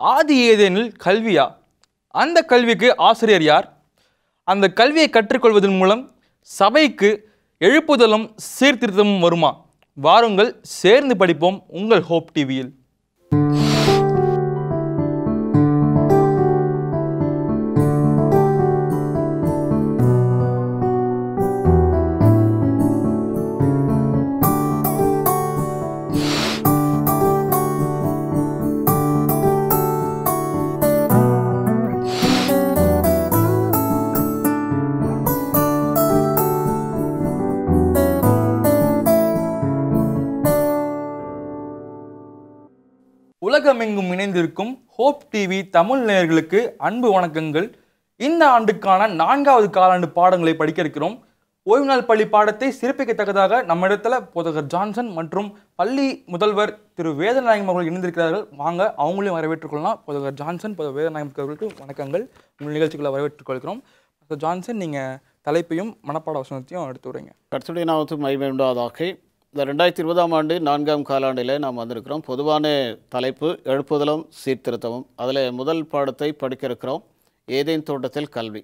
ஆதி ஏதேனில் கல்வியா? அந்த கல்விக்கு ஆசிரியர் யார்? அந்த கல்வியை கற்றுக்கொள்வதன் மூலம் சபைக்கு எழுப்புதலும் சீர்திருத்தமும் வருமா? வாருங்கள் சேர்ந்து படிப்போம் உங்கள் ஹோப் டிவியில். ஹோப் டிவி தமிழ் நேயர்களுக்கு அன்பு வணக்கங்கள். இந்த ஆண்டுக்கான நான்காவது காலாண்டு பாடங்களை படிக்க இருக்கிறோம். ஓய்வு நாள் பள்ளி பாடத்தை சிறப்பிக்கத்தக்கதாக நம்ம இடத்துல போதகர் ஜான்சன் மற்றும் பள்ளி முதல்வர் திரு வேதநாயகம் அவர்கள் இணைந்திருக்கிறார்கள். வாங்க அவங்களையும் வரவேற்றுக்கொள்ளலாம் போதகர் ஜான்சன் போதகர் வேதநாயகம் அவர்களுக்கு வணக்கங்கள். உங்கள் நிகழ்ச்சிகளை வரவேற்றுக்கொள்கிறோம் ஜான்சன் நீங்கள் தலைப்பையும் மனப்பாட வசனத்தையும் எடுத்து வரீங்க கர்த்தருடைய நாவத்து மைவேண்டாதாக இந்த ரெண்டாயிரத்தி இருபதாம் ஆண்டு நான்காம் காலாண்டில் நாம் வந்திருக்கிறோம். பொதுவான தலைப்பு எழுப்புதலும் சீர்திருத்தமும். அதில் முதல் பாடத்தை படிக்க இருக்கிறோம் ஏதேன் தோட்டத்தில் கல்வி.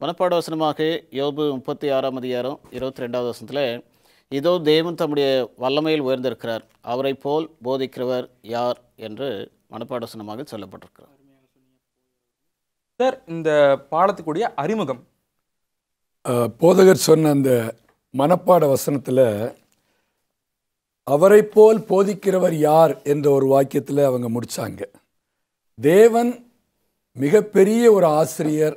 மனப்பாட வசனமாக யோபு முப்பத்தி ஆறாம் அதிகாரம் இருபத்தி ரெண்டாவது வசனத்தில் இதோ தேவன் தம்முடைய வல்லமையில் உயர்ந்திருக்கிறார். அவரை போல் போதிக்கிறவர் யார் என்று மனப்பாட வசனமாக சொல்லப்பட்டிருக்கிறார் சார் இந்த பாடத்துக்குரிய அறிமுகம். போதகர் சொன்ன அந்த மனப்பாட வசனத்தில் அவரை போல் போதிக்கிறவர் யார் என்ற ஒரு வாக்கியத்தில் அவங்க முடிச்சாங்க. தேவன் மிகப்பெரிய ஒரு ஆசிரியர்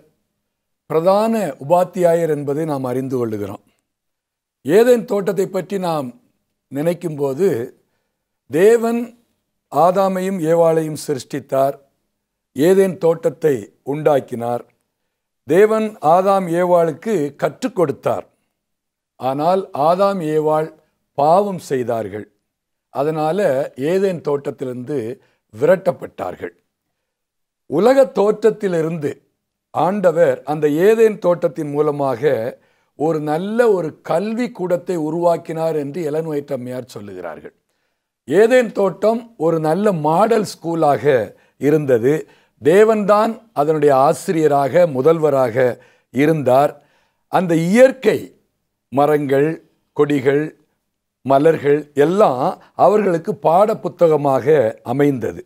பிரதான உபாத்தியாயர் என்பதை நாம் அறிந்து கொள்ளுகிறோம். ஏதேன் தோட்டத்தை பற்றி நாம் நினைக்கும்போது தேவன் ஆதாமையும் ஏவாளையும் சிருஷ்டித்தார் ஏதேன் தோட்டத்தை உண்டாக்கினார் தேவன் ஆதாம் ஏவாளுக்கு கற்றுக் கொடுத்தார். ஆனால் ஆதாம் ஏவாள் பாவம் செய்தார்கள். அதனால் ஏதேன் தோட்டத்திலிருந்து விரட்டப்பட்டார்கள். உலக தோற்றத்திலிருந்து ஆண்டவர் அந்த ஏதேன் தோட்டத்தின் மூலமாக ஒரு நல்ல ஒரு கல்வி கூடத்தை உருவாக்கினார் என்று எலன் அம்மையார் சொல்லுகிறார்கள். ஏதேன் தோட்டம் ஒரு நல்ல மாடல் ஸ்கூலாக இருந்தது. தேவன்தான் அதனுடைய ஆசிரியராக முதல்வராக இருந்தார். அந்த இயற்கை மரங்கள் கொடிகள் மலர்கள் எல்லாம் அவர்களுக்கு பாட புத்தகமாக அமைந்தது.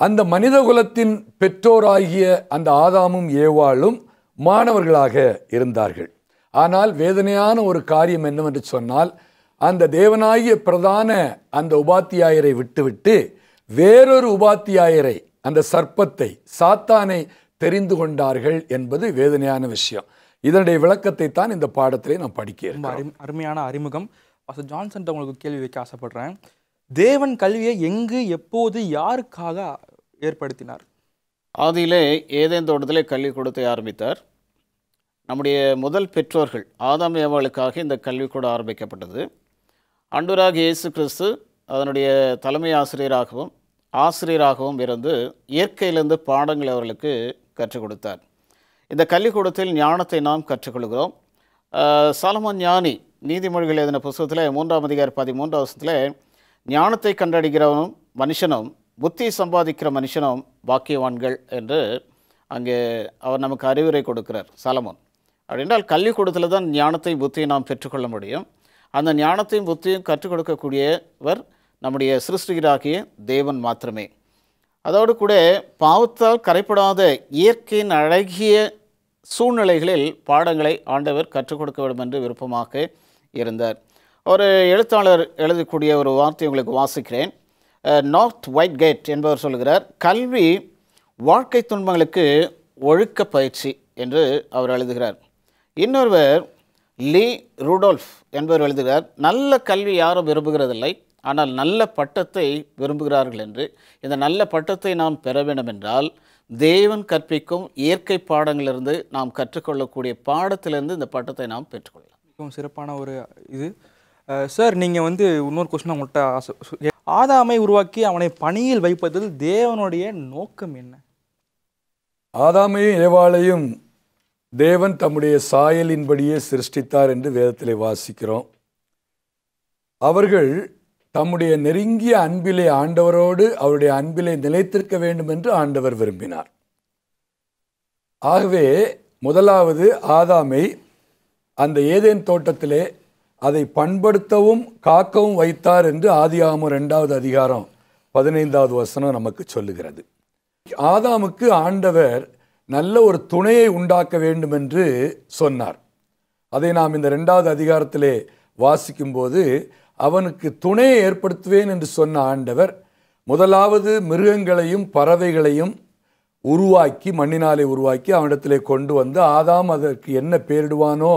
அந்த மனிதகுலத்தின் பெற்றோராகிய அந்த ஆதாமும் ஏவாளும் மாணவர்களாக இருந்தார்கள். ஆனால் வேதனையான ஒரு காரியம் என்னவென்று சொன்னால் அந்த தேவனாகிய பிரதான அந்த உபாத்தியாயரை விட்டுவிட்டு வேறொரு உபாத்தியாயரை அந்த சர்ப்பத்தை சாத்தானை தெரிந்து கொண்டார்கள் என்பது வேதனையான விஷயம். இதனுடைய விளக்கத்தை தான் இந்த பாடத்திலே நாம் படிக்கிறேன் அரு அருமையான அறிமுகம். பாஸ்டர் ஜான்சன் உங்களுக்கு கேள்வி வைக்க ஆசைப்படுறேன். தேவன் கல்வியை எங்கு எப்போது யாருக்காக ஏற்படுத்தினார்? ஆதியிலே ஏதேன் தோட்டத்திலே கல்வி கொடுத்து ஆரம்பித்தார். நம்முடைய முதல் பெற்றோர்கள் ஆதாம் ஏவாளுக்காக இந்த கல்விக்கூட ஆரம்பிக்கப்பட்டது. ஆண்டவராக இயேசு கிறிஸ்து அதனுடைய தலைமை ஆசிரியராகவும் ஆசிரியராகவும் இருந்து இயற்கையிலிருந்து பாடங்களை அவர்களுக்கு கற்றுக் கொடுத்தார். இந்த கல்விக்கூடத்தில் ஞானத்தை நாம் கற்றுக்கொள்கிறோம். சலமன் ஞானி நீதிமொழிகள் எழுதின புஸ்தகத்தில் மூன்றாம் அதிகார பதிமூன்றாம் வருஷத்தில் ஞானத்தை கண்டடைகிறவனும் மனுஷனும் புத்தி சம்பாதிக்கிற மனுஷனும் பாக்கியவான்கள் என்று அங்கே அவர் நமக்கு அறிவுரை கொடுக்கிறார் சலமோன். அப்படின்றால் கல்விக்கூடத்தில் தான் ஞானத்தை புத்தியை நாம் பெற்றுக்கொள்ள முடியும். அந்த ஞானத்தையும் புத்தியும் கற்றுக் கொடுக்கக்கூடியவர் நம்முடைய சிருஷ்டிகராகிய தேவன் மாத்திரமே. அதோடு கூட பாவத்தால் கரைப்படாத இயற்கையின் அழகிய சூழ்நிலைகளில் பாடங்களை ஆண்டவர் கற்றுக் கொடுக்க வேண்டும் என்று விருப்பமாக இருந்தார். ஒரு எழுத்தாளர் எழுதக்கூடிய ஒரு வார்த்தை உங்களுக்கு வாசிக்கிறேன். நார்த் ஒயிட் கேட் என்பவர் சொல்கிறார் கல்வி வாழ்க்கை துன்பங்களுக்கு ஒழுக்க பயிற்சி என்று அவர் எழுதுகிறார். இன்னொருவர் லீ ரூடோல்ஃப் என்பவர் எழுதுகிறார் நல்ல கல்வி யாரும் விரும்புகிறதில்லை ஆனால் நல்ல பட்டத்தை விரும்புகிறார்கள் என்று. இந்த நல்ல பட்டத்தை நாம் பெற வேண்டும் என்றால் தேவன் கற்பிக்கும் இயற்கை பாடங்களிலிருந்து நாம் கற்றுக்கொள்ளக்கூடிய பாடத்திலிருந்து இந்த பட்டத்தை நாம் பெற்றுக்கொள்ளலாம். மிகவும் சிறப்பான ஒரு இது. சார் நீங்கள் வந்து இன்னொரு கொஸ்டின் உங்கள்கிட்ட ஆசை ஆதாமை உருவாக்கி அவனை பணியில் வைப்பதில் தேவனுடைய நோக்கம் என்ன? ஆதாமையும் ஏவாளையும் தேவன் தம்முடைய சாயலின்படியே சிருஷ்டித்தார் என்று வேதத்தில் வாசிக்கிறோம். அவர்கள் தம்முடைய நெருங்கிய அன்பிலே ஆண்டவரோடு அவருடைய அன்பிலே நிலைத்திருக்க வேண்டும் என்று ஆண்டவர் விரும்பினார். ஆகவே முதலாவது ஆதாமை அந்த ஏதேன் தோட்டத்திலே அதை பண்படுத்தவும் காக்கவும் வைத்தார் என்று ஆதியாகமம் ரெண்டாவது அதிகாரம் பதினைந்தாவது வசனம் நமக்கு சொல்லுகிறது. ஆதாமுக்கு ஆண்டவர் நல்ல ஒரு துணையை உண்டாக்க வேண்டும் என்று சொன்னார். அதை நாம் இந்த ரெண்டாவது அதிகாரத்திலே வாசிக்கும்போது அவனுக்கு துணையை ஏற்படுத்துவேன் என்று சொன்ன ஆண்டவர் முதலாவது மிருகங்களையும் பறவைகளையும் உருவாக்கி மண்ணினாலே உருவாக்கி அவனிடத்திலே கொண்டு வந்து ஆதாம் அதற்கு என்ன பெயரிடுவானோ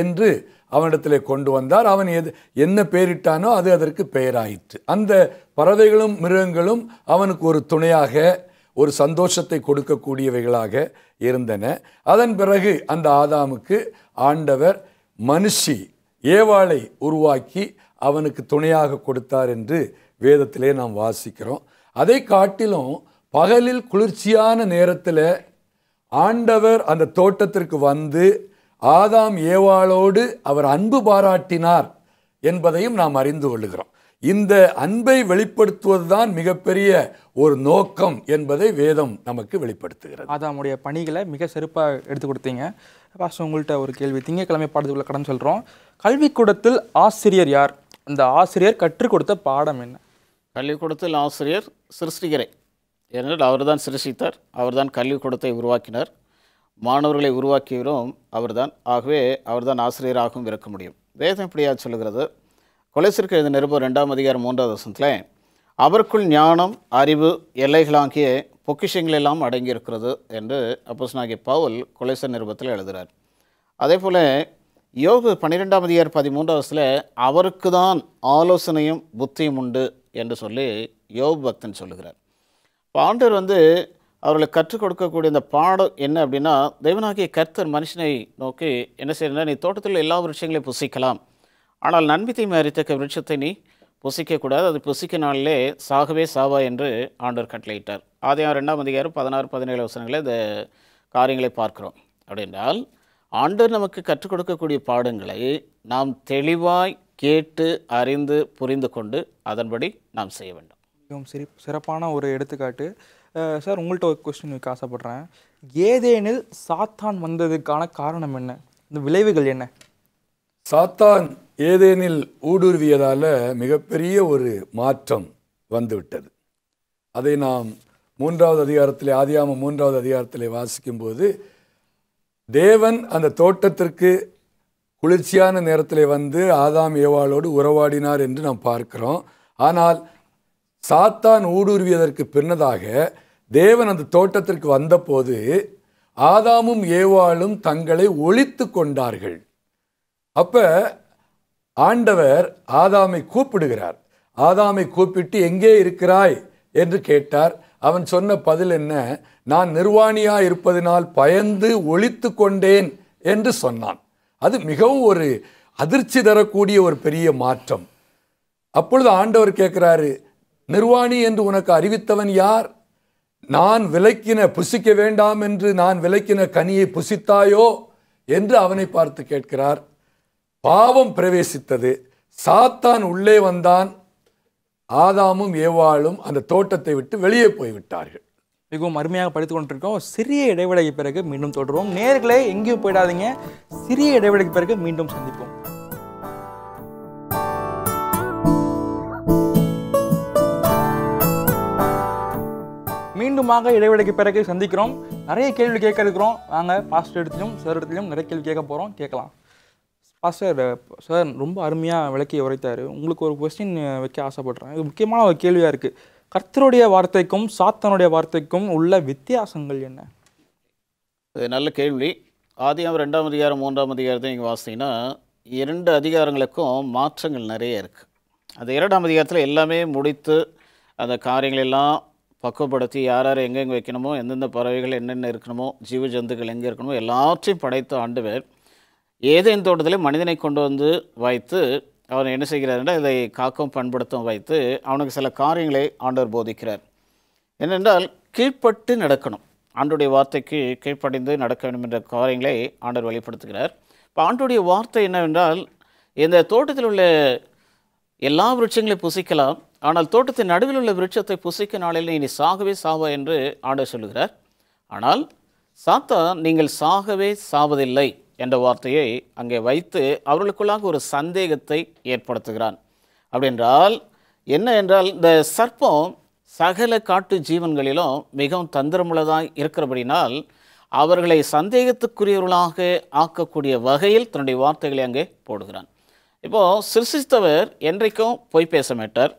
என்று அவனிடத்திலே கொண்டு வந்தார். அவன் எது என்ன பெயரிட்டானோ அது அதற்கு பெயராயிற்று. அந்த பறவைகளும் மிருகங்களும் அவனுக்கு ஒரு துணையாக ஒரு சந்தோஷத்தை கொடுக்கக்கூடியவைகளாக இருந்தன. அதன் பிறகு அந்த ஆதாமுக்கு ஆண்டவர் மனுஷி ஏவாளை உருவாக்கி அவனுக்கு துணையாக கொடுத்தார் என்று வேதத்திலே நாம் வாசிக்கிறோம். அதை காட்டிலும் பகலில் குளிர்ச்சியான நேரத்தில் ஆண்டவர் அந்த தோட்டத்திற்கு வந்து ஆதாம் ஏவாளோடு அவர் அன்பு பாராட்டினார் என்பதையும் நாம் அறிந்து கொள்ளுகிறோம். இந்த அன்பை வெளிப்படுத்துவதுதான் மிகப்பெரிய ஒரு நோக்கம் என்பதை வேதம் நமக்கு வெளிப்படுத்துகிறது. ஆதாமுடைய பணிகளை மிக சிறப்பாக எடுத்து கொடுத்தீங்க. பாஸ்டர் உங்கள்கிட்ட ஒரு கேள்வி. திங்கட்கிழமை பாடத்துக்குள்ள கடன் சொல்கிறோம் கல்விக்கூடத்தில் ஆசிரியர் யார்? அந்த ஆசிரியர் கற்றுக் கொடுத்த பாடம் என்ன? கல்விக்கூடத்தில் ஆசிரியர் சிருஷ்டிகரை. ஏனென்றால் அவர்தான் சிருஷ்டித்தார். அவர்தான் கல்விக்கூடத்தை உருவாக்கினார். மாணவர்களை உருவாக்கியவரும் அவர்தான். ஆகவே அவர்தான் ஆசிரியராகவும் இருக்க முடியும். வேதம் இப்படியா சொல்லுகிறது? கொலைசிற்கு எழுத நிருபர் ரெண்டாம் அதிகாரம் மூன்றாவது வசனத்தில் அவருக்குள் ஞானம் அறிவு எல்லைகளாகிய பொக்கிஷங்கள் எல்லாம் அடங்கியிருக்கிறது என்று அப்போசனாகிய பவுல் கொலைசர் நிருபத்தில் எழுதுகிறார். அதே போல் யோகு பன்னிரெண்டாம் அதிகார் பதிமூன்றாவதுல அவருக்கு தான் ஆலோசனையும் புத்தியும் உண்டு என்று சொல்லி யோக பக்தன் சொல்லுகிறார். இப்போ ஆண்டவர் வந்து அவர்களுக்கு கற்றுக் கொடுக்கக்கூடிய இந்த பாடம் என்ன அப்படின்னா தெய்வனாகிய கர்த்தர் மனுஷனை நோக்கி என்ன செய்யணும்னா நீ தோட்டத்தில் எல்லா விருட்சங்களையும் புசிக்கலாம். ஆனால் நன்மை தீமை அறித்தக்க விருட்சத்தை நீ புசிக்கக்கூடாது. அது புசிக்க நாளிலே சாகவே சாவா என்று ஆண்டவர் கட்டளையிட்டார். ஆதியாம் ரெண்டாம் அதிகாரம் பதினாறு பதினேழு வசனங்களில் இந்த காரியங்களை பார்க்கிறோம். அப்படின்றால் ஆண்டவர் நமக்கு கற்றுக் கொடுக்கக்கூடிய பாடங்களை நாம் தெளிவாய் கேட்டு அறிந்து புரிந்து கொண்டு அதன்படி நாம் செய்ய வேண்டும். மிகவும் சிறி சிறப்பான ஒரு எடுத்துக்காட்டு. சார் உங்கள்கிட்ட ஒரு கொஸ்டின் வைக்க ஆசைப்பட்றேன். ஏதேனில் சாத்தான் வந்ததுக்கான காரணம் என்ன? இந்த விளைவுகள் என்ன? சாத்தான் ஏதேனில் ஊடுருவியதால் மிகப்பெரிய ஒரு மாற்றம் வந்துவிட்டது. அதை நாம் மூன்றாவது அதிகாரத்தில் ஆதியாம மூன்றாவது அதிகாரத்தில் வாசிக்கும்போது தேவன் அந்த தோட்டத்திற்கு குளிர்ச்சியான நேரத்தில் வந்து ஆதாம் ஏவாளோடு உறவாடினார் என்று நாம் பார்க்கிறோம். ஆனால் சாத்தான் ஊடுருவியதற்கு பின்னதாக தேவன் அந்த தோட்டத்திற்கு வந்தபோது ஆதாமும் ஏவாளும் தங்களை ஒழித்து கொண்டார்கள். அப்போ ஆண்டவர் ஆதாமை கூப்பிடுகிறார். ஆதாமை கூப்பிட்டு எங்கே இருக்கிறாய்? என்று கேட்டார். அவன் சொன்ன பதில் என்ன? நான் நிர்வாணியாக இருப்பதினால் பயந்து ஒழித்து கொண்டேன் என்று சொன்னான். அது மிகவும் ஒரு அதிர்ச்சி தரக்கூடிய ஒரு பெரிய மாற்றம். அப்பொழுது ஆண்டவர் கேட்குறாரு நிர்வாணி என்று உனக்கு அறிவித்தவன் யார்? நான் விலக்கின புசிக்க வேண்டாம் என்று நான் விலக்கின கனியை புசித்தாயோ என்று அவனை பார்த்து கேட்கிறார். பாவம் பிரவேசித்தது. சாத்தான் உள்ளே வந்தான். ஆதாமும் ஏவாளும் அந்த தோட்டத்தை விட்டு வெளியே போய்விட்டார்கள். மிகவும் அருமையாக படித்து கொண்டிருக்கோம். சிறிய இடைவெளிக்கு பிறகு மீண்டும் தொடருவோம். நேர்களை எங்கேயும் போயிடாதீங்க. சிறிய இடைவெளிக்கு பிறகு மீண்டும் சந்திப்போம். மீண்டுமாக இடைவெளிக்கு பிறகு சந்திக்கிறோம். நிறைய கேள்வி கேட்க இருக்கிறோம். வாங்க பாஸ்டர் இடத்துலையும் சார் இடத்துலையும் நிறைய கேள்வி கேட்க போகிறோம் கேட்கலாம். பாஸ்டர் சார் ரொம்ப அருமையாக விளக்கி உரைத்தார். உங்களுக்கு ஒரு கொஸ்டின் வைக்க ஆசைப்படுறேன். இது முக்கியமான ஒரு கேள்வியாக இருக்குது கர்த்தருடைய வார்த்தைக்கும் சாத்தனுடைய வார்த்தைக்கும் உள்ள வித்தியாசங்கள் என்ன? இது நல்ல கேள்வி. ஆதியம் ரெண்டாம் அதிகாரம் மூன்றாம் அதிகாரத்தை நீங்கள் வாசித்தீங்கன்னா இரண்டு அதிகாரங்களுக்கும் மாற்றங்கள் நிறைய இருக்குது அந்த இரண்டாம் அதிகாரத்தில் எல்லாமே முடித்து அந்த காரியங்கள் எல்லாம் பக்குவப்படுத்தி யார் யார் எங்கெங்கே வைக்கணுமோ எந்தெந்த பறவைகள் என்னென்ன இருக்கணுமோ ஜீவ ஜந்துக்கள் எங்கே இருக்கணுமோ எல்லாத்தையும் படைத்த ஆண்டவர் ஏதேன் தோட்டத்தில் மனிதனை கொண்டு வந்து வைத்து அவன் என்ன செய்கிறார்னா இதை காக்கும் பண்படுத்தும் வைத்து அவனுக்கு சில காரியங்களை ஆண்டவர் போதிக்கிறார். என்னென்றால் கீழ்ப்பட்டு நடக்கணும். ஆண்டுடைய வார்த்தைக்கு கீழ்ப்படைந்து நடக்க வேண்டும் என்ற காரியங்களை ஆண்டவர் வெளிப்படுத்துகிறார். இப்போ ஆண்டுடைய வார்த்தை என்னவென்றால் இந்த தோட்டத்தில் உள்ள எல்லா விருட்சங்களையும் புசிக்கலாம் ஆனால் தோட்டத்தின் நடுவில் உள்ள விருட்சத்தை புசிக்க நாளில் நீ சாகவே சாவா என்று ஆண்டவர் சொல்லுகிறார். ஆனால் சாத்தான் நீங்கள் சாகவே சாவதில்லை என்ற வார்த்தையை அங்கே வைத்து அவர்களுக்குள்ளாக ஒரு சந்தேகத்தை ஏற்படுத்துகிறான். அப்படின்றால் என்ன என்றால் இந்த சர்ப்பம் சகல காட்டு ஜீவன்களிலும் மிகவும் தந்திரமுள்ளதாக இருக்கிறபடினால் அவர்களை சந்தேகத்துக்குரியவர்களாக ஆக்கக்கூடிய வகையில் தன்னுடைய வார்த்தைகளை அங்கே போடுகிறான். இப்போது சிருஷ்டித்தவர் என்றைக்கும் பொய் பேச மாட்டார்.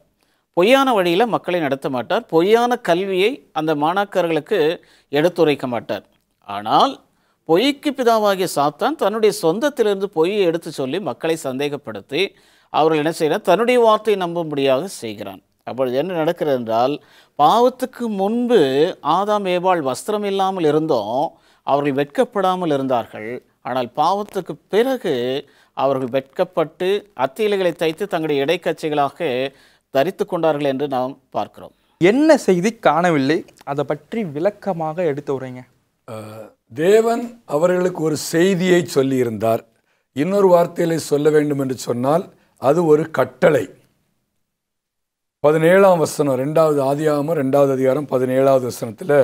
பொய்யான வழியில் மக்களை நடத்த மாட்டார். பொய்யான கல்வியை அந்த மாணாக்கர்களுக்கு எடுத்துரைக்க மாட்டார். ஆனால் பொய்க்கு பிதாவாகிய சாத்தான் தன்னுடைய சொந்தத்திலிருந்து பொய்யை எடுத்து சொல்லி மக்களை சந்தேகப்படுத்தி அவர்கள் என்ன செய்கிறார்? தன்னுடைய வார்த்தையை நம்பும்படியாக செய்கிறான். அப்பொழுது என்ன நடக்கிறது என்றால் பாவத்துக்கு முன்பு ஆதாம் ஏவாள் வஸ்திரம் இல்லாமல் இருந்தோம். அவர்கள் வெட்கப்படாமல் இருந்தார்கள். ஆனால் பாவத்துக்கு பிறகு அவர்கள் வெட்கப்பட்டு அத்தியலைகளை தைத்து தங்களுடைய இடைக்கட்சிகளாக தரித்து கொண்டார்கள் என்று நாம் பார்க்கிறோம். என்ன செய்தி காணவில்லை? அதை பற்றி விளக்கமாக எடுத்து உரைங்க. தேவன் அவர்களுக்கு ஒரு செய்தியை சொல்லியிருந்தார். இன்னொரு வார்த்தையிலே சொல்ல வேண்டும் என்று சொன்னால் அது ஒரு கட்டளை. பதினேழாம் வசனம் ரெண்டாவது ஆதியாகமம் ரெண்டாவது அதிகாரம் பதினேழாவது வசனத்தில்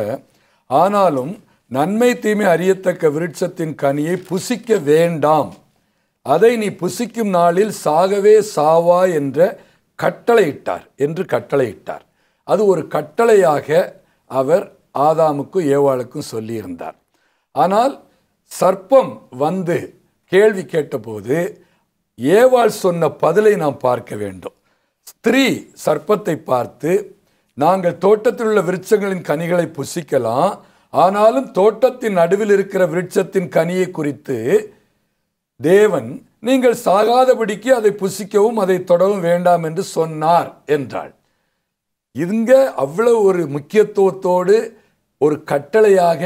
ஆனாலும் நன்மை தீமை அறியத்தக்க விருட்சத்தின் கனியை புசிக்க வேண்டாம். அதை நீ புசிக்கும் நாளில் சாகவே சாவா என்ற கட்டளையிட்டார் என்று கட்டளையிட்டார். அது ஒரு கட்டளையாக அவர் ஆதாமுக்கும் ஏவாளுக்கும் சொல்லியிருந்தார். ஆனால் சர்ப்பம் வந்து கேள்வி கேட்டபோது ஏவாள் சொன்ன பதிலை நாம் பார்க்க வேண்டும். ஸ்திரீ சர்ப்பத்தை பார்த்து நாங்கள் தோட்டத்தில் உள்ள விருட்சங்களின் கனிகளை புசிக்கலாம் ஆனாலும் தோட்டத்தின் நடுவில் இருக்கிற விருட்சத்தின் கனியை குறித்து தேவன் நீங்கள் சாகாதபடிக்கு அதை புசிக்கவும் அதை தொடவும் வேண்டாம் என்று சொன்னார் என்றாள். இங்க அவ்வளவு ஒரு முக்கியத்துவத்தோடு ஒரு கட்டளையாக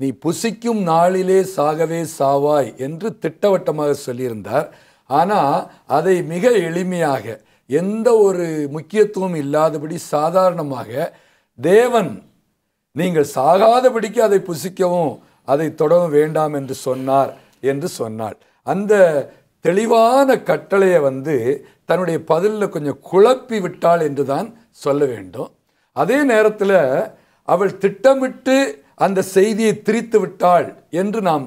நீ புசிக்கும் நாளிலே சாகவே சாவாய் என்று திட்டவட்டமாக சொல்லியிருந்தார். ஆனால் அதை மிக எளிமையாக எந்த ஒரு முக்கியத்துவம் இல்லாதபடி சாதாரணமாக தேவன் நீங்கள் சாகாதபடிக்கு அதை புசிக்கவும் அதை தொடவும் வேண்டாம் என்று சொன்னார் என்று சொன்னாள். அந்த தெளிவான கட்டளையை வந்து தன்னுடைய பதிலில் கொஞ்சம் குழப்பி விட்டாள் என்று தான் சொல்ல வேண்டும். அதே நேரத்தில் அவள் திட்டமிட்டு அந்த செய்தியை திரித்து விட்டாள் என்று நாம்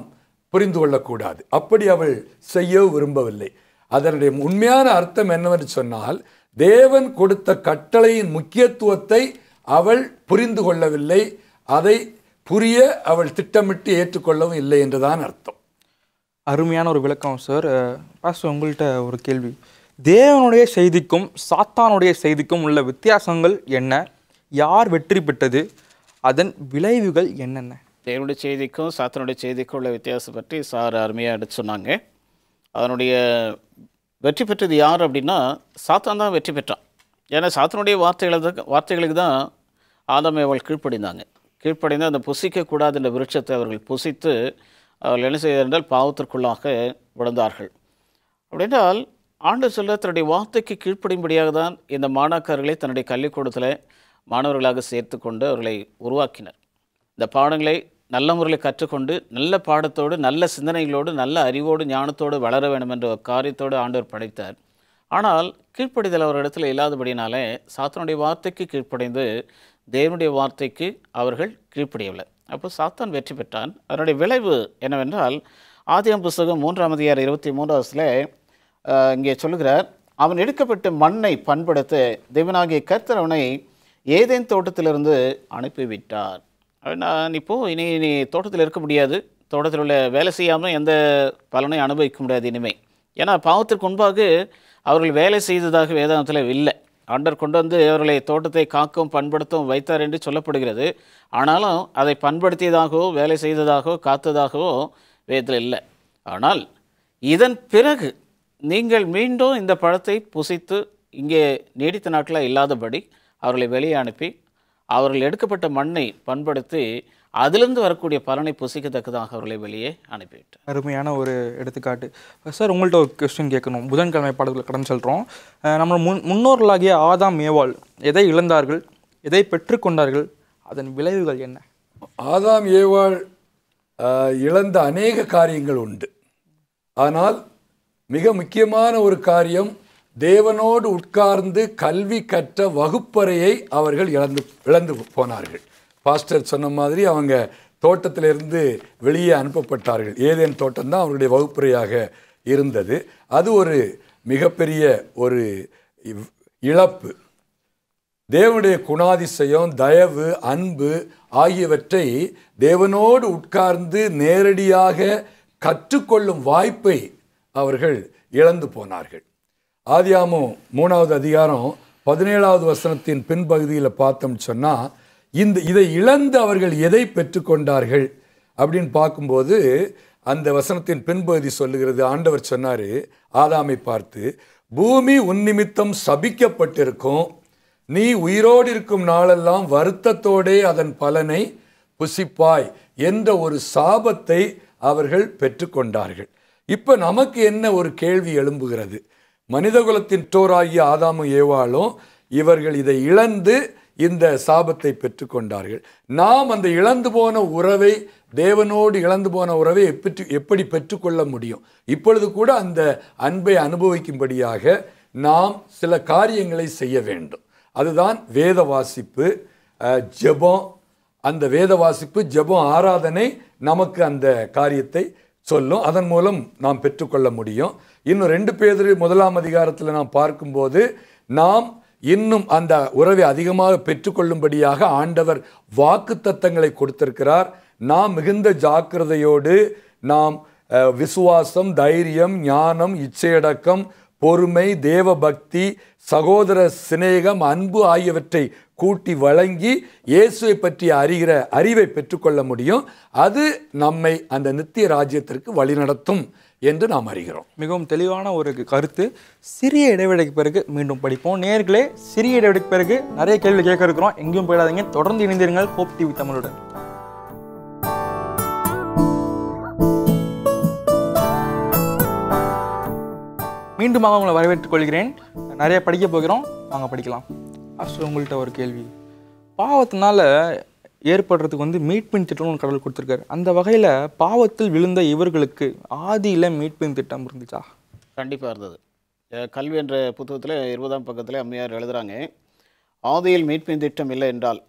புரிந்து கொள்ளக்கூடாது. அப்படி அவள் செய்ய விரும்பவில்லை. அதனுடைய உண்மையான அர்த்தம் என்னவென்று சொன்னால் தேவன் கொடுத்த கட்டளையின் முக்கியத்துவத்தை அவள் புரிந்து கொள்ளவில்லை. அதை புரிய அவள் திட்டமிட்டு ஏற்றுக்கொள்ளவும் இல்லை என்றுதான் அர்த்தம். அருமையான ஒரு விளக்கம் சார் பாஸ்டர் உங்கள்கிட்ட ஒரு கேள்வி. தேவனுடைய செய்திக்கும் சாத்தானுடைய செய்திக்கும் உள்ள வித்தியாசங்கள் என்ன? யார் வெற்றி பெற்றது? அதன் விளைவுகள் என்னென்ன? தேவனுடைய செய்திக்கும் சாத்தனுடைய செய்திக்கும் உள்ள வித்தியாசம் பற்றி சார் அருமையாக எடுத்து சொன்னாங்க. அதனுடைய வெற்றி பெற்றது யார் அப்படின்னா சாத்தான் தான் வெற்றி பெற்றான். ஏன்னா சாத்தனுடைய வார்த்தைகளுக்கு தான் வார்த்தைகளுக்கு தான் ஆதமே அவள் கீழ்ப்படிந்தாங்க. கீழ்ப்படிந்து அந்த புசிக்கக்கூடாது என்ற விருட்சத்தை அவர்கள் புசித்து அவர்கள் என்ன செய்தார் என்றால் பாவத்திற்குள்ளாக விழுந்தார்கள். அப்படின்றால் ஆண்டு சொல்ல தன்னுடைய வார்த்தைக்கு கீழ்ப்படியும்படியாக தான் இந்த மாணாக்கர்களை தன்னுடைய கல்விக்கூடத்தில் மாணவர்களாக சேர்த்து கொண்டு அவர்களை உருவாக்கினர். இந்த பாடங்களை நல்ல முறையில் கற்றுக்கொண்டு நல்ல பாடத்தோடு நல்ல சிந்தனைகளோடு நல்ல அறிவோடு ஞானத்தோடு வளர வேண்டும் என்ற ஒரு காரியத்தோடு ஆண்டவர் படைத்தார். ஆனால் கீழ்ப்படிதல் அவரிடத்தில் இல்லாதபடினாலே சாத்தனுடைய வார்த்தைக்கு கீழ்ப்படைந்து தேவனுடைய வார்த்தைக்கு அவர்கள் கீழ்ப்படியவில்லை. அப்போ சாத்தான் வெற்றி பெற்றான். அதனுடைய விளைவு என்னவென்றால் ஆதியம் புஸ்தகம் மூன்றாம் அதிகார இருபத்தி மூன்றாவதுல இங்கே சொல்லுகிறார் அவன் எடுக்கப்பட்ட மண்ணை பண்படுத்த தேவனாகிய கர்த்தர் அவனை ஏதேன் தோட்டத்திலிருந்து அனுப்பிவிட்டார். நான் இப்போது இனி இனி தோட்டத்தில் இருக்க முடியாது. தோட்டத்தில் உள்ள வேலை செய்யாமல் எந்த பலனையும் அனுபவிக்க முடியாது இனிமேல் ஏன்னா பாவத்திற்கு முன்பாக அவர்கள் வேலை செய்ததாக வேதாந்தத்தில் இல்லை. ஆண்டர் கொண்டு வந்து இவர்களை தோட்டத்தை காக்கவும் பண்படுத்தவும் வைத்தார் என்று சொல்லப்படுகிறது. ஆனாலும் அதை பண்படுத்தியதாகவோ வேலை செய்ததாகவோ காத்ததாகவோ வேதத்தில் இல்லை. ஆனால் இதன் பிறகு நீங்கள் மீண்டும் இந்த பழத்தை புசித்து இங்கே நீடித்த நாட்களாக இல்லாதபடி அவர்களை வெளியே அனுப்பி அவர்கள் எடுக்கப்பட்ட மண்ணை பண்படுத்தி அதிலிருந்து வரக்கூடிய பலனை புசிக்கத்தக்கதாக அவர்களை வெளியே அனுப்பிவிட்டார். அருமையான ஒரு எடுத்துக்காட்டு. சார் உங்கள்கிட்ட ஒரு கொஸ்டின் கேட்கணும். புதன்கிழமை பாடல்களை கடந்து செல்கிறோம் நம்ம முன் முன்னோர்களாகிய ஆதாம் ஏவாள் எதை இழந்தார்கள்? எதை பெற்றுக்கொண்டார்கள் அதன் விளைவுகள் என்ன? ஆதாம் ஏவாள் இழந்த அநேக காரியங்கள் உண்டு. ஆனால் மிக முக்கியமான ஒரு காரியம் தேவனோடு உட்கார்ந்து கல்வி கற்ற வகுப்பறையை அவர்கள் இழந்து இழந்து போனார்கள். பாஸ்டர் சொன்ன மாதிரி அவங்க தோட்டத்திலிருந்து வெளியே அனுப்பப்பட்டார்கள். ஏதேன் தோட்டம் தான் அவருடைய வகுப்பறையாக இருந்தது. அது ஒரு மிகப்பெரிய ஒரு இவ்- இழப்பு. தேவனுடைய குணாதிசயம் தயவு அன்பு ஆகியவற்றை தேவனோடு உட்கார்ந்து நேரடியாக கற்றுக்கொள்ளும் வாய்ப்பை அவர்கள் இழந்து போனார்கள். ஆதியாமும் மூணாவது அதிகாரம் பதினேழாவது வசனத்தின் பின்பகுதியில் பார்த்தோம் சொன்னால் இந்த இதை இழந்து அவர்கள் எதை பெற்றுக்கொண்டார்கள் அப்படின்னு பார்க்கும்போது அந்த வசனத்தின் பின்பகுதி சொல்லுகிறது. ஆண்டவர் சொன்னார் ஆதாமை பார்த்து பூமி உன் நிமித்தம் சபிக்கப்பட்டிருக்கும். நீ உயிரோடு இருக்கும் நாளெல்லாம் வருத்தத்தோடே அதன் பலனை புசிப்பாய் என்ற ஒரு சாபத்தை அவர்கள் பெற்றுக்கொண்டார்கள் இப்போ நமக்கு என்ன ஒரு கேள்வி எழும்புகிறது? மனிதகுலத்தின் டோராகிய ஆதாமும் ஏவாளும் இவர்கள் இதை இழந்து இந்த சாபத்தை பெற்றுக்கொண்டார்கள். நாம் அந்த இழந்து போன உறவை தேவனோடு இழந்து போன உறவை எப்படி எப்படி பெற்றுக்கொள்ள முடியும்? இப்பொழுது கூட அந்த அன்பை அனுபவிக்கும்படியாக நாம் சில காரியங்களை செய்ய வேண்டும். அதுதான் வேத வாசிப்பு ஜெபம். அந்த வேத வாசிப்பு ஜெபம் ஆராதனை நமக்கு அந்த காரியத்தை சொல்லும். அதன் மூலம் நாம் பெற்றுக்கொள்ள முடியும். இன்னும் ரெண்டு பேர் முதலாம் அதிகாரத்தில் நாம் பார்க்கும்போது நாம் இன்னும் அந்த உறவை அதிகமாக பெற்றுக்கொள்ளும்படியாக ஆண்டவர் வாக்கு தத்தங்களை கொடுத்திருக்கிறார். நாம் மிகுந்த ஜாக்கிரதையோடு நாம் விசுவாசம் தைரியம் ஞானம் இச்சையடக்கம் பொறுமை தேவ பக்தி சகோதர சிநேகம் அன்பு ஆகியவற்றை கூட்டி வழங்கி இயேசுவை பற்றி அறிகிற அறிவை பெற்றுக்கொள்ள முடியும். அது நம்மை அந்த நித்திய ராஜ்யத்திற்கு வழிநடத்தும். என்று நாம் அறிகிறோம். மிகவும் தெளிவான ஒரு கருத்து. சிறிய இடைவெளிக்கு பிறகு மீண்டும் படிப்போம். நேர்களே சிறிய இடைவெளிக்கு பிறகு நிறைய கேள்வி கேட்க இருக்கிறோம். எங்கேயும் போயிடாதீங்க. தொடர்ந்து இணைந்திருங்கள் ஹோப் டிவி தமிழுடன். மீண்டுமாக உங்களை வரவேற்றுக் கொள்கிறேன். நிறைய படிக்க போகிறோம். வாங்க படிக்கலாம். ஃபஸ்ட்டு உங்கள்கிட்ட ஒரு கேள்வி. பாவத்தினால ஏற்படுறதுக்கு வந்து மீட்பின் திட்டம்னு ஒன்று கடவுள் கொடுத்துருக்காரு. அந்த வகையில் பாவத்தில் விழுந்த இவர்களுக்கு ஆதியில் மீட்பின் திட்டம் இருந்துச்சா? கண்டிப்பாக இருந்தது. கல்வி என்ற புத்தகத்தில் இருபதாம் பக்கத்தில் அம்மையார் எழுதுகிறாங்க ஆதியில் மீட்பின் திட்டம் இல்லை என்றால்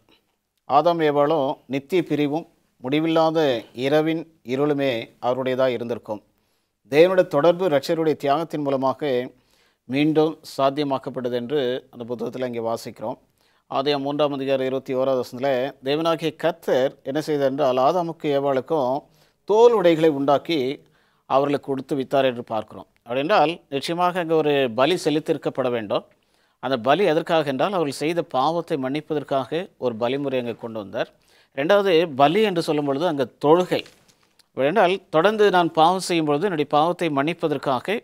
ஆதாம் ஏவாளும் நித்திய பிரிவும் முடிவில்லாத இரவின் இருளுமே அவருடையதாக இருந்திருக்கும். தேவனுடைய தொடர்பு ரட்சருடைய தியாகத்தின் மூலமாக மீண்டும் சாத்தியமாக்கப்பட்டது என்று அந்த புத்தகத்தில் இங்கே வாசிக்கிறோம். ஆதியம் மூன்றாம் அதிகாரம் இருபத்தி ஓராவது வசனத்தில் தேவனாகிய கத்தர் என்ன செய்தார் என்றால் ஆதாமுக்கு ஏவாளுக்கும் தோல் உடைகளை உண்டாக்கி அவர்களுக்கு கொடுத்து வித்தார் என்று பார்க்கிறோம். அப்படின்றால் நிச்சயமாக அங்கே ஒரு பலி செலுத்திருக்கப்பட வேண்டும். அந்த பலி எதற்காக என்றால் அவர்கள் செய்த பாவத்தை மன்னிப்பதற்காக ஒரு பலிமுறை அங்கே கொண்டு வந்தார். ரெண்டாவது பலி என்று சொல்லும் பொழுது அங்கே தொழுகை. என்றால் தொடர்ந்து நான் பாவம் செய்யும் பொழுது என்னுடைய பாவத்தை மன்னிப்பதற்காக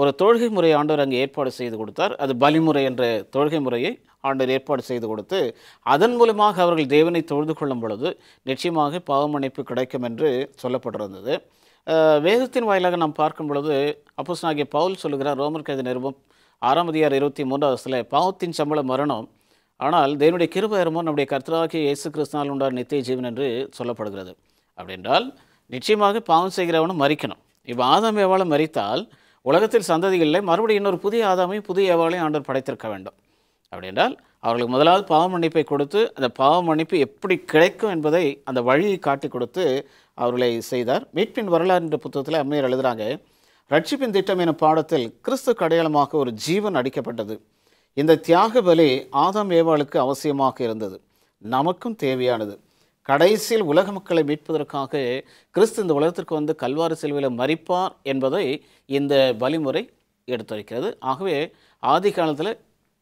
ஒரு தொழுகை முறை ஆண்டவர் அங்கே ஏற்பாடு செய்து கொடுத்தார். அது பலிமுறை என்ற தொழுகை முறையை ஆண்டவர் ஏற்பாடு செய்து கொடுத்து அதன் மூலமாக அவர்கள் தேவனை தொழுது கொள்ளும் பொழுது நிச்சயமாக பாவ கிடைக்கும் என்று சொல்லப்பட்டிருந்தது. வேதத்தின் வாயிலாக நாம் பார்க்கும் பொழுது அப்போஸ்தலனாகிய பவுல் சொல்லுகிறார் ரோமர் கைது நிருபம் ஆறாம் அதிகாரம் இருபத்தி மூன்றாவது வசதியில் பாவத்தின் சம்பள மரணம் ஆனால் தேவனுடைய கிருபயரமோ நம்முடைய கர்த்தராகிய இயேசு கிறிஸ்தனால் உண்டான நித்திய ஜீவன் என்று சொல்லப்படுகிறது. அப்படின்றால் நிச்சயமாக பாவம் செய்கிறவனும் மறிக்கணும் இப்போ ஆதாம் ஏவாளும் மறித்தால் உலகத்தில் சந்ததிகளில் மறுபடியும் இன்னொரு புதிய ஆதாமையும் புதிய ஏவாளையும் ஆண்டவர் படைத்திருக்க வேண்டும். அப்படின்றால் அவர்களுக்கு முதலாவது பாவ மன்னிப்பை கொடுத்து அந்த பாவ மன்னிப்பு எப்படி கிடைக்கும் என்பதை அந்த வழியை காட்டி கொடுத்து அவர்களை செய்தார். மீட்பின் வரலாறு என்ற புத்தகத்தில் அம்மையர் எழுதுகிறாங்க ரட்சிப்பின் திட்டம் எனும் பாடத்தில் கிறிஸ்து அடையாளமாக ஒரு ஜீவன் அடிக்கப்பட்டது. இந்த தியாக பலி ஆதாம் ஏவாளுக்கு அவசியமாக இருந்தது. நமக்கும் தேவையானது. கடைசியில் உலக மக்களை மீட்பதற்காக கிறிஸ்து இந்த உலகத்திற்கு வந்து கல்வாரி செல்வியில் மறிப்பார் என்பதை இந்த பலிமுறை எடுத்துரைக்கிறது. ஆகவே ஆதி காலத்தில்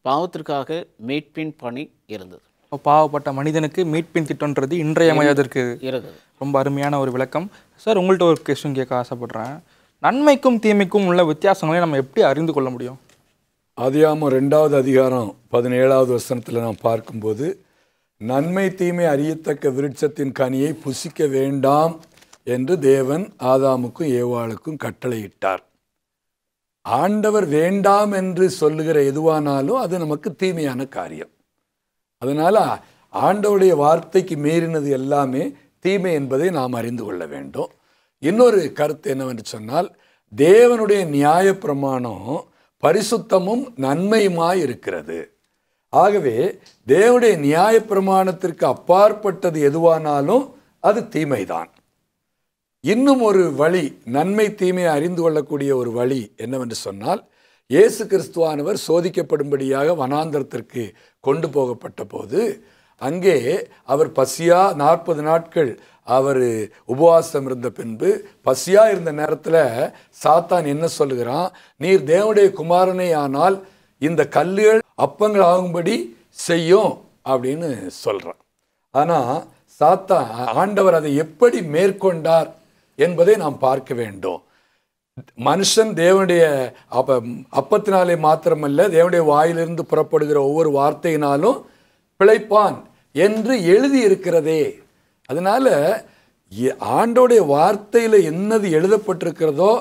பாவத்திற்காக மீட்பின் பணி இருந்தது. இப்போ பாவப்பட்ட மனிதனுக்கு மீட்பின் திட்டம்ன்றது இன்றையமையாதற்கு இருந்தது. ரொம்ப அருமையான ஒரு விளக்கம். சார் உங்கள்கிட்ட ஒரு கொஸ்டின் கேட்க ஆசைப்படுறேன். நன்மைக்கும் தீமைக்கும் உள்ள வித்தியாசங்களை நம்ம எப்படி அறிந்து கொள்ள முடியும்? ஆதியாமம் ரெண்டாவது அதிகாரம் பதினேழாவது வசனத்தில் நாம் பார்க்கும்போது நன்மை தீமை அறியத்தக்க விருட்சத்தின் கனியை புசிக்க வேண்டாம் என்று தேவன் ஆதாமுக்கும் ஏவாளுக்கும் கட்டளையிட்டார். ஆண்டவர் வேண்டாம் என்று சொல்லுகிற எதுவானாலும் அது நமக்கு தீமையான காரியம். அதனால் ஆண்டவருடைய வார்த்தைக்கு மீறினது எல்லாமே தீமை என்பதை நாம் அறிந்து கொள்ள வேண்டும். இன்னொரு கருத்து என்னவென்று சொன்னால் தேவனுடைய நியாய பிரமாணம் பரிசுத்தமும் நன்மையுமாய் இருக்கிறது. ஆகவே தேவனுடைய நியாயப்பிரமாணத்திற்கு அப்பாற்பட்டது எதுவானாலும் அது தீமைதான். இன்னும் ஒரு வழி நன்மை தீமையை அறிந்து கொள்ளக்கூடிய ஒரு வழி என்னவென்று சொன்னால் இயேசு கிறிஸ்துவானவர் சோதிக்கப்படும்படியாக வனாந்தரத்திற்கு கொண்டு போகப்பட்ட போது அங்கே அவர் பசியா நாற்பது நாட்கள் அவர் உபவாசம் இருந்த பின்பு பசியா இருந்த நேரத்தில் சாத்தான் என்ன சொல்லுகிறான்? நீர் தேவனுடைய குமாரனே ஆனால் இந்த கல்லுகள் அப்பங்கள் ஆகும்படி செய்யும் அப்படின்னு சொல்கிறான் ஆனால் சாத்தா ஆண்டவர் அதை எப்படி மேற்கொண்டார் என்பதை நாம் பார்க்க வேண்டும். மனுஷன் தேவனுடைய அப்ப அப்பத்தினாலே மாத்திரமல்ல தேவனுடைய வாயிலிருந்து புறப்படுகிற ஒவ்வொரு வார்த்தையினாலும் பிழைப்பான் என்று எழுதி இருக்கிறதே அதனால எ- ஆண்டோடைய வார்த்தையில் என்னது எழுதப்பட்டிருக்கிறதோ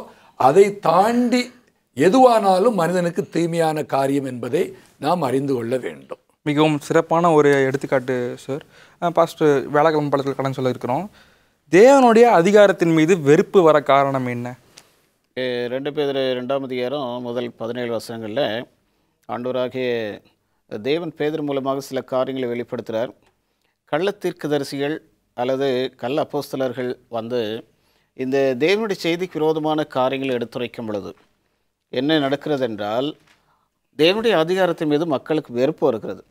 அதை தாண்டி எதுவானாலும் மனிதனுக்கு தீமையான காரியம் என்பதை நாம் அறிந்து கொள்ள வேண்டும். மிகவும் சிறப்பான ஒரு எடுத்துக்காட்டு சார் பாஸ்டர் வேளாக்கிழமை படத்தில் கடன் சொல்ல இருக்கிறோம். தேவனுடைய அதிகாரத்தின் மீது வெறுப்பு வர காரணம் என்ன? ரெண்டு பேர் ரெண்டாம் அதிகாரம் முதல் பதினேழு வசனங்களில் ஆண்டவராகிய தேவன் பேதர் மூலமாக சில காரியங்களை வெளிப்படுத்துகிறார் கள்ள தீர்க்கதரிசிகள் அல்லது கள்ள அப்போஸ்தலர்கள் வந்து இந்த தேவனுடைய செய்திக்கு விரோதமான காரியங்களை எடுத்துரைக்கும் பொழுது என்ன நடக்கிறது என்றால் தேவனுடைய அதிகாரத்தின் மீது மக்களுக்கு வெறுப்பு வருகிறது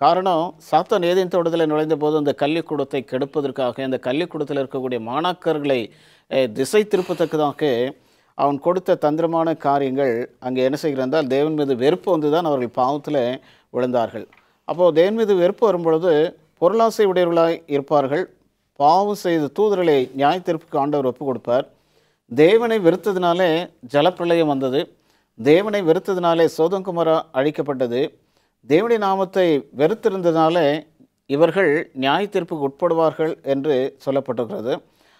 காரணம் சாத்தான் ஏதேன் தோட்டத்தில் நுழைந்த போது அந்த கள்ளிக்கூடத்தை கெடுப்பதற்காக அந்த கள்ளிக்கூடத்தில் இருக்கக்கூடிய மாணாக்கர்களை திசை திருப்பத்தக்கதாக அவன் கொடுத்த தந்திரமான காரியங்கள் அங்கே என்ன செய்கிறார் என்றால் தேவன் மீது வெறுப்பு வந்து தான் அவர்கள் பாவத்தில் விழுந்தார்கள். அப்போது தேவன் மீது வெறுப்பு வரும்பொழுது பொருளாசை உடையவர்களாய் இருப்பார்கள். பாவம் செய்த தூதர்களை நியாய தீர்ப்புக்கு ஆண்டவர் ஒப்பு கொடுப்பார் தேவனை வெறுத்ததினாலே ஜலப்பிரளயம் வந்தது. தேவனை வெறுத்ததினாலே சோதங்குமரா அழிக்கப்பட்டது. தேவனுடைய நாமத்தை வெறுத்திருந்ததினாலே இவர்கள் நியாய தீர்ப்புக்கு உட்படுவார்கள் என்று சொல்லப்பட்டிருக்கிறது.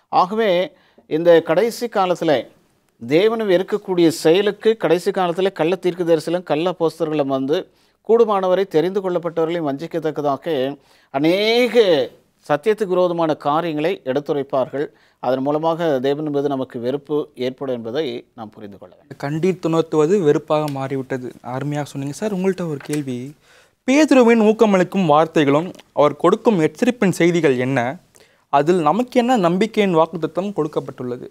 ஆகவே இந்த கடைசி காலத்தில் தேவனும் வெறுக்கக்கூடிய செயலுக்கு கடைசி காலத்தில் கள்ள தீர்க்கதரிசிலும் கள்ள போஸ்தர்களும் வந்து கூடுமானவரை தெரிந்து கொள்ளப்பட்டவர்களையும் வஞ்சிக்கத்தக்கதாக அநேக சத்தியத்துக்கு விரோதமான காரியங்களை எடுத்துரைப்பார்கள். அதன் மூலமாக தேவன் மீது நமக்கு வெறுப்பு ஏற்படும் என்பதை நாம் புரிந்து கொள்ள வேண்டும். கண்டீர் துணர்த்துவது வெறுப்பாக மாறிவிட்டது. அருமையாக சொன்னீங்க. சார் உங்கள்கிட்ட ஒரு கேள்வி. பேதுருவின் ஊக்கமளிக்கும் வார்த்தைகளும் அவர் கொடுக்கும் எச்சரிப்பின் செய்திகள் என்ன? அதில் நமக்கு என்ன நம்பிக்கையின் வாக்குத்தத்தம் கொடுக்கப்பட்டுள்ளது?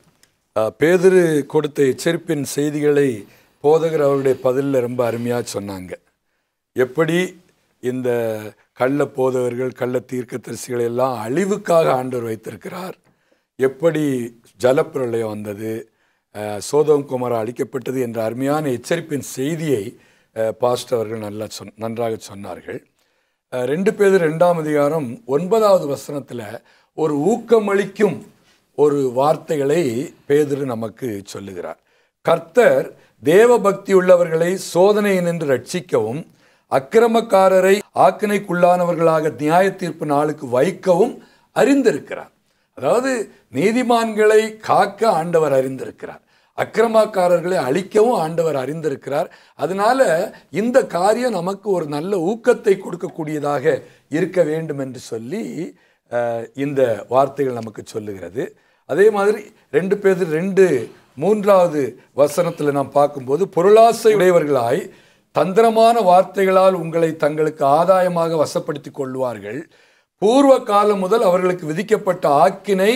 பேதுரு கொடுத்த எச்சரிப்பின் செய்திகளை போதகர் அவருடைய பதிலில் ரொம்ப அருமையாக சொன்னாங்க. எப்படி இந்த கள்ள போதவர்கள் கள்ள தீர்க்கதரிசிகளை எல்லாம் அழிவுக்காக ஆண்டவர் வைத்திருக்கிறார். எப்படி ஜலப்பிரளயம் வந்தது சோதம் குமாரா அழிக்கப்பட்டது என்ற அருமையான எச்சரிப்பின் செய்தியை அஹ், அவர்கள் நல்லா சொன் நன்றாக சொன்னார்கள். ரெண்டு பேர் ரெண்டாம் அதிகாரம் ஒன்பதாவது வசனத்தில் ஒரு ஊக்கமளிக்கும் ஒரு வார்த்தைகளை பேதர் நமக்கு சொல்லுகிறார். கர்த்தர் தேவ பக்தி உள்ளவர்களை சோதனையினின்று ரட்சிக்கவும் அக்கிரமக்காரரை ஆக்கினைக்குள்ளானவர்களாக நியாய தீர்ப்பு நாளுக்கு வைக்கவும் அறிந்திருக்கிறார். அதாவது நீதிமான்களை காக்க ஆண்டவர் அறிந்திருக்கிறார். அக்கிரமக்காரர்களை அழிக்கவும் ஆண்டவர் அறிந்திருக்கிறார். அதனால இந்த காரியம் நமக்கு ஒரு நல்ல ஊக்கத்தை கொடுக்கக்கூடியதாக இருக்க வேண்டும் என்று சொல்லி அஹ், இந்த வார்த்தைகள் நமக்கு சொல்லுகிறது. அதே மாதிரி ரெண்டு பேர் ரெண்டு மூன்றாவது வசனத்தில் நாம் பார்க்கும்போது பொருளாசை உடையவர்களாய் தந்திரமான வார்த்தைகளால் உங்களை தங்களுக்கு ஆதாயமாக வசப்படுத்தி கொள்வார்கள். பூர்வ காலம் முதல் அவர்களுக்கு விதிக்கப்பட்ட ஆக்கினை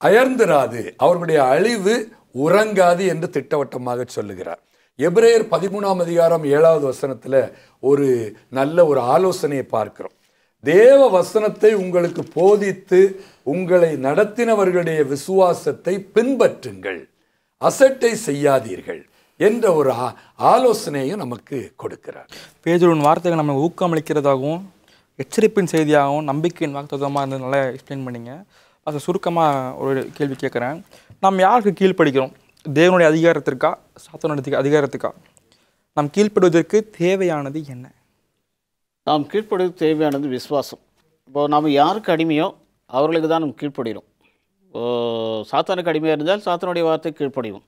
அயர்ந்திராது. அவர்களுடைய அழிவு உறங்காது என்று திட்டவட்டமாக சொல்லுகிறார். எபிரேயர் பதிமூணாம் அதிகாரம் ஏழாவது வசனத்தில் ஒரு நல்ல ஒரு ஆலோசனையை பார்க்கிறோம். தேவ வசனத்தை உங்களுக்கு போதித்து உங்களை நடத்தினவர்களுடைய விசுவாசத்தை பின்பற்றுங்கள். அசட்டை செய்யாதீர்கள். என்ற ஒரு ஆ- ஆலோசனையும் நமக்கு கொடுக்கிறார். பேதுருவின் வார்த்தைகள் நம்ம ஊக்கமளிக்கிறதாகவும் எச்சரிப்பின் செய்தியாகவும் நம்பிக்கையின் வாக்குத்தத்தமாக இருந்து நல்லா எக்ஸ்பிளைன் பண்ணீங்க. அதை சுருக்கமாக ஒரு கேள்வி கேட்குறேன். நாம் யாருக்கு கீழ்ப்படுகிறோம்? தேவனுடைய அதிகாரத்திற்கா? சாத்தனுடைய அதிகாரத்துக்கா நாம் கீழ்ப்படுவதற்கு தேவையானது என்ன? நாம் கீழ்ப்படுவது தேவையானது விசுவாசம். இப்போ நாம் யாருக்கு அடிமையோ அவர்களுக்கு தான் நம்ம கீழ்ப்படுகிறோம். சாத்தானுக்கு அடிமையாக இருந்தால் சாத்தானுடைய வார்த்தை கீழ்ப்படியும்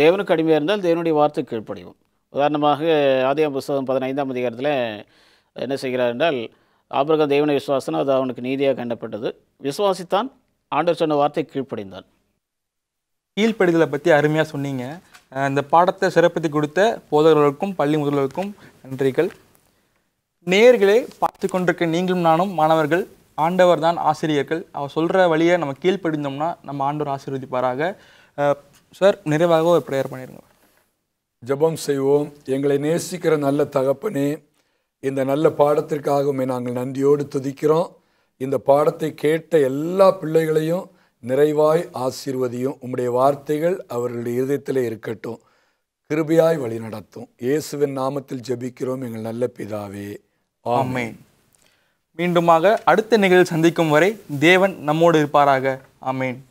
தேவனுக்கு அடிமையாக இருந்தால் தேவனுடைய வார்த்தை கீழ்ப்படியும் உதாரணமாக ஆதியம் புஸ்தகம் பதினைந்தாம் அதிகாரத்தில் என்ன செய்கிறார் என்றால் ஆபிரகம் தேவனை விசுவாசனம் அது அவனுக்கு நீதியாக கண்டப்பட்டது. விசுவாசித்தான் ஆண்டவர் சொன்ன வார்த்தை கீழ்ப்படிந்தான். கீழ்ப்படிதலை பற்றி அருமையாக சொன்னீங்க. இந்த பாடத்தை சிறப்பித்து கொடுத்த போதகர்களுக்கும் பள்ளி முதல்வர்களுக்கும் நன்றிகள். நேர்களை பார்த்து கொண்டிருக்க நீங்களும் நானும் மாணவர்கள் ஆண்டவர் தான் ஆசிரியர்கள். அவர் சொல்கிற வழியை நம்ம கீழ்ப்படிந்தோம்னா நம்ம ஆண்டவர் ஆசீர்வதிப்பாராக. சார் நிறைவாக ஒரு ப்ரேயர் பண்ணிடுங்க ஜெபம் செய்வோம். எங்களை நேசிக்கிற நல்ல தகப்பனே இந்த நல்ல பாடத்திற்காக உம்மை நாங்கள் நன்றியோடு துதிக்கிறோம். இந்த பாடத்தை கேட்ட எல்லா பிள்ளைகளையும் நிறைவாய் ஆசீர்வதியும். உம்முடைய வார்த்தைகள் அவர்களுடைய இதயத்திலே இருக்கட்டும். கிருபையாய் வழி நடத்தும். இயேசுவின் நாமத்தில் ஜெபிக்கிறோம். எங்கள் நல்ல பிதாவே. ஆமென். ஆமென் மீண்டுமாக அடுத்த நிகழ்வில் சந்திக்கும் வரை தேவன் நம்மோடு இருப்பாராக. ஆமென்.